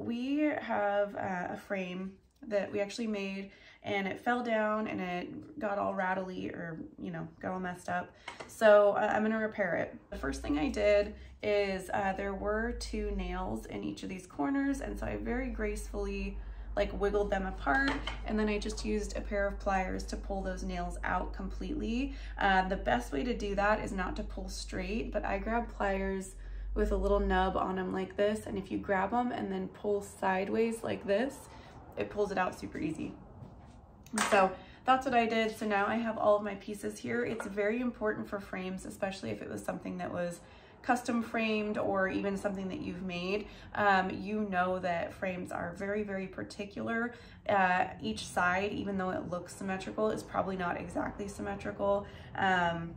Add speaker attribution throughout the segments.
Speaker 1: We have uh, a frame that we actually made and it fell down and it got all rattly or, you know, got all messed up. So uh, I'm gonna repair it. The first thing I did is uh, there were two nails in each of these corners and so I very gracefully like wiggled them apart and then I just used a pair of pliers to pull those nails out completely. Uh, the best way to do that is not to pull straight, but I grab pliers with a little nub on them like this and if you grab them and then pull sideways like this, it pulls it out super easy. So that's what I did. So now I have all of my pieces here. It's very important for frames, especially if it was something that was custom framed or even something that you've made, um, you know that frames are very, very particular. Uh, each side, even though it looks symmetrical, is probably not exactly symmetrical. Um,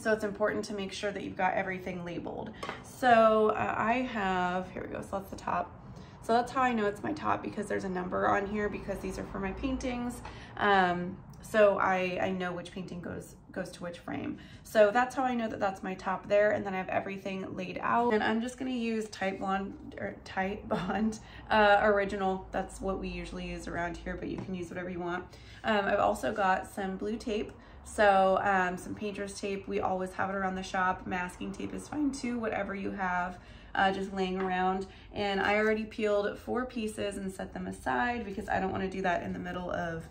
Speaker 1: so it's important to make sure that you've got everything labeled. So uh, I have, here we go, so that's the top. So that's how I know it's my top because there's a number on here because these are for my paintings. Um, so I, I know which painting goes goes to which frame. So that's how I know that that's my top there. And then I have everything laid out. And I'm just gonna use Titebond or Titebond uh, Original. That's what we usually use around here, but you can use whatever you want. Um, I've also got some blue tape. So um, some painter's tape, we always have it around the shop. Masking tape is fine too, whatever you have uh, just laying around. And I already peeled four pieces and set them aside because I don't wanna do that in the middle of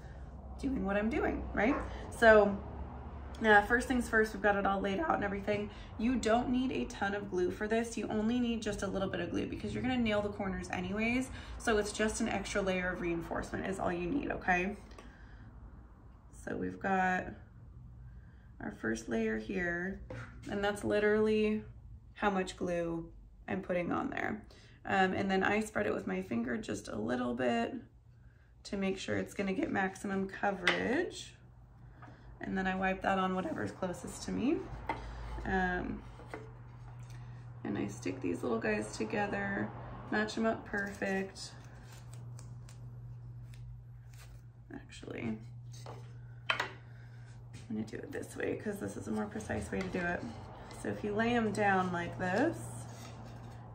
Speaker 1: doing what I'm doing, right? So uh, first things first, we've got it all laid out and everything. You don't need a ton of glue for this. You only need just a little bit of glue because you're gonna nail the corners anyways. So it's just an extra layer of reinforcement is all you need, okay? So we've got our first layer here, and that's literally how much glue I'm putting on there. Um, and then I spread it with my finger just a little bit to make sure it's gonna get maximum coverage. And then I wipe that on whatever's closest to me. Um, and I stick these little guys together, match them up perfect. Actually, gonna do it this way because this is a more precise way to do it. So if you lay them down like this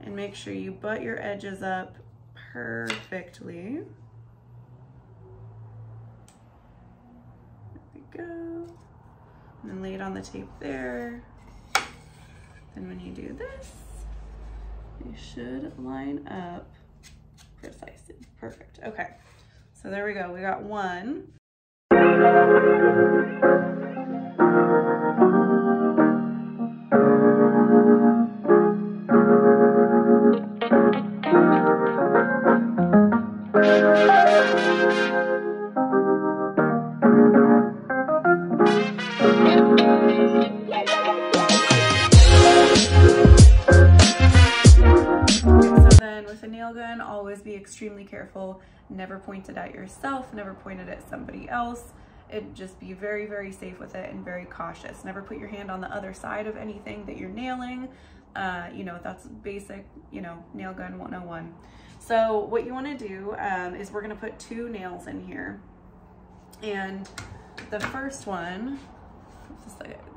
Speaker 1: and make sure you butt your edges up perfectly. There we go. And then lay it on the tape there. Then when you do this, you should line up precisely. Perfect. Okay. So there we go. We got one. Extremely careful, never point it at yourself, never point it at somebody else. It just be very, very safe with it and very cautious. Never put your hand on the other side of anything that you're nailing. Uh, you know, that's basic, you know, nail gun 101. So what you wanna do um, is we're gonna put two nails in here. And the first one,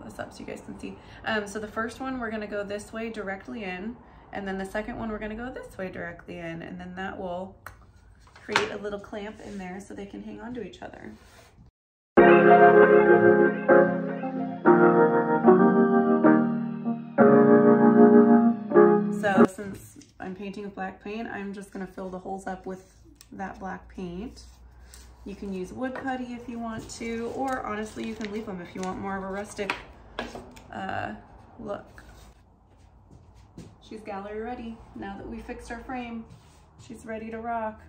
Speaker 1: this up so you guys can see. Um, so the first one, we're gonna go this way directly in. And then the second one, we're gonna go this way directly in, and then that will create a little clamp in there so they can hang on to each other. So since I'm painting with black paint, I'm just gonna fill the holes up with that black paint. You can use wood putty if you want to, or honestly, you can leave them if you want more of a rustic uh, look. She's gallery ready. Now that we fixed our frame, she's ready to rock.